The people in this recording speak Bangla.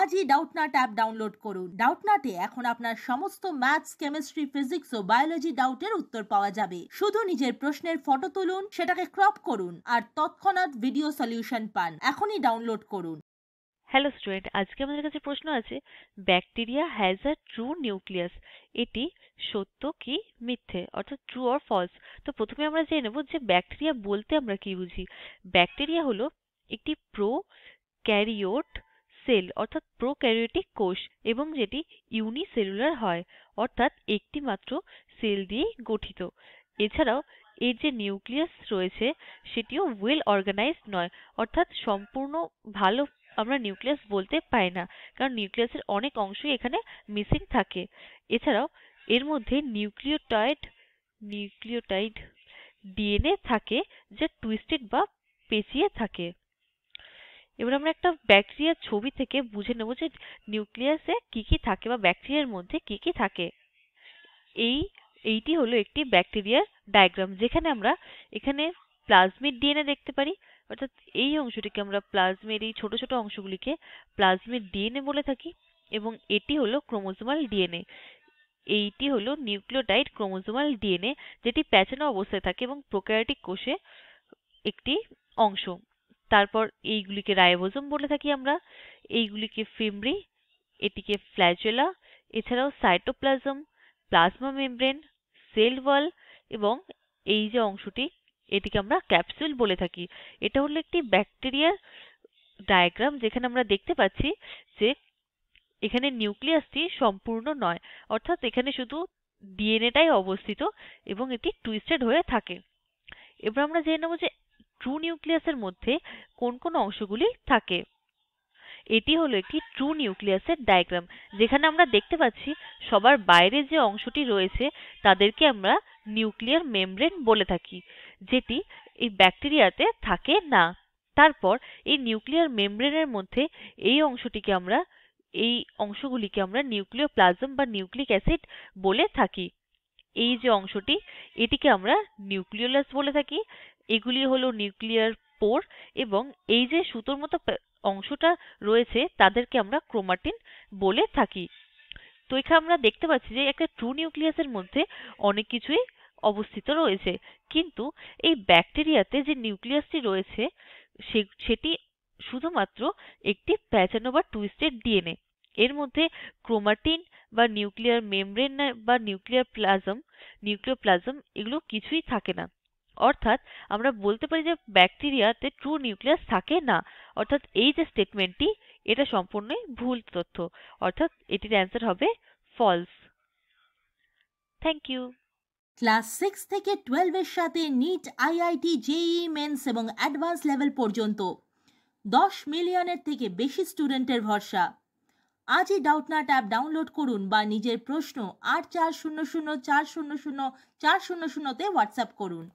আজই ডাউটনাট অ্যাপ ডাউনলোড করুন। ডাউটনাটে এখন আপনার সমস্ত ম্যাথস কেমিস্ট্রি ফিজিক্স ও বায়োলজি ডাউটের উত্তর পাওয়া যাবে। শুধু নিজের প্রশ্নের ফটো তুলুন, সেটাকে ক্রপ করুন আর তৎক্ষণাৎ ভিডিও সলিউশন পান। এখনই ডাউনলোড করুন। হ্যালো স্টুডেন্ট আজকে আমাদের কাছে প্রশ্ন আছে bacteria has a true nucleus এটি সত্য কি মিথ্যে? অর্থাৎ ট্রু অর ফলস তো প্রথমে আমরা জেনে নেব যে ব্যাকটেরিয়া বলতে আমরা কি বুঝি। ব্যাকটেরিয়া হলো একটি প্রো ক্যারিওট সেল অর্থাৎ প্রোক্যারিওটিক কোষ, এবং যেটি ইউনিসেলুলার হয়, অর্থাৎ একটি মাত্র সেল দিয়েই গঠিত। এছাড়াও, এর যে নিউক্লিয়াস রয়েছে, সেটিও ওয়েল অর্গানাইজড নয়, অর্থাৎ সম্পূর্ণ ভালো আমরা নিউক্লিয়াস বলতে পাই না, কারণ নিউক্লিয়াসের অনেক অংশই এখানে মিসিং থাকে। এছাড়াও, এর মধ্যে নিউক্লিওটাইড নিউক্লিওটাইড ডিএনএ থাকে, যা টুইস্টেড বা পেঁচিয়ে থাকে। এবার আমরা একটা ব্যাকটেরিয়ার ছবি থেকে বুঝে নেব যে নিউক্লিয়াসে কি কি থাকে বা ব্যাকটেরিয়ার মধ্যে কি কি থাকে। এই, এইটি হলো একটি ব্যাকটেরিয়ার ডায়াগ্রাম যেখানে আমরা এখানে প্লাজমিড ডিএনএ দেখতে পারি। অর্থাৎ এই অংশটিকে আমরা প্লাজমের এই ছোট ছোট অংশগুলিকে প্লাজমিড ডিএনএ বলে থাকি এবং এটি হলো ক্রোমোজোমাল ডিএনএ এইটি হলো নিউক্লিওটাইড ক্রোমোজোমাল ডিএনএ যেটি প্যাচানো অবস্থায় থাকে এবং প্রোক্যারিওটিক কোষে একটি অংশ। তারপর এইগুলিকে রাইবোজোম বলে থাকি আমরা। এইগুলিকে ফিমব্রি এটিকে ফ্ল্যাজেলা, এছাড়াও cytoplasm, plasma membrane, cell wall এবং এই যে অংশটি, এটিকে আমরা ক্যাপসুল বলে থাকি। এটা হলো একটি ব্যাকটেরিয়ার ডায়াগ্রাম যেখানে আমরা দেখতে পাচ্ছি যে এখানে নিউক্লিয়াসটি সম্পূর্ণ নয়, অর্থাৎ এখানে শুধু ডিএনএটাই অবস্থিত এবং এটি টুইস্টেড হয়ে থাকে। এবার আমরা জেনে নেব যে ট্রু নিউক্লিয়াসের মধ্যে কোন কোন অংশগুলি থাকে। এটি হলো একটি ট্রু নিউক্লিয়াসের ডায়াগ্রাম যেখানে আমরা দেখতে পাচ্ছি সবার বাইরে যে অংশটি রয়েছে তাদেরকে আমরা নিউক্লিয়ার মেমব্রেন বলে থাকি, যেটি এই ব্যাকটেরিয়াতে থাকে না। তারপর এই নিউক্লিয়ার মেমব্রেনের মধ্যে এই অংশটিকে আমরা, এই অংশগুলিকে আমরা নিউক্লিওপ্লাজম বা নিউক্লিক অ্যাসিড বলে থাকি। এই যে অংশটি, এটিকে আমরা নিউক্লিওলাস বলে থাকি। এগুলি হলো নিউক্লিয়ার পোর এবং এই যে সুতোর মতো অংশটা রয়েছে, তাদেরকে আমরা ক্রোমাটিন বলে থাকি। তো এখানে আমরা দেখতে পাচ্ছি যে একটা ট্রু নিউক্লিয়াসের মধ্যে অনেক কিছুই অবস্থিত রয়েছে। কিন্তু এই ব্যাকটেরিয়াতে যে নিউক্লিয়াসটি রয়েছে সেটি শুধুমাত্র একটি প্যাচানো বা টুইস্টেড ডিএনএ এর মধ্যে ক্রোমাটিন বা নিউক্লিয়ার মেমব্রেন বা নিউক্লিয়ার প্লাজম নিউক্লিয়ার প্লাজম এগুলো কিছুই থাকে না। অর্থাৎ আমরা বলতে পারি যে ব্যাকটেরিয়াতে ট্রু নিউক্লিয়াস থাকে না। অর্থাৎ এই যে স্টেটমেন্টটি এটা সম্পূর্ণই ভুল তথ্য। অর্থাৎ এটির অ্যান্সার হবে false thank you class six থেকে টুয়েলভের সাথে নিট আইআইটি জেই মেন্স এবং অ্যাডভান্স লেভেল পর্যন্ত। দশ মিলিয়নের থেকে বেশি স্টুডেন্টের ভরসা। আজই ডাউটনাট অ্যাপ ডাউনলোড করুন বা নিজের প্রশ্ন আট চার শূন্য শূন্য চার শূন্য শূন্য চার শূন্য শূন্যতে হোয়াটসঅ্যাপ করুন।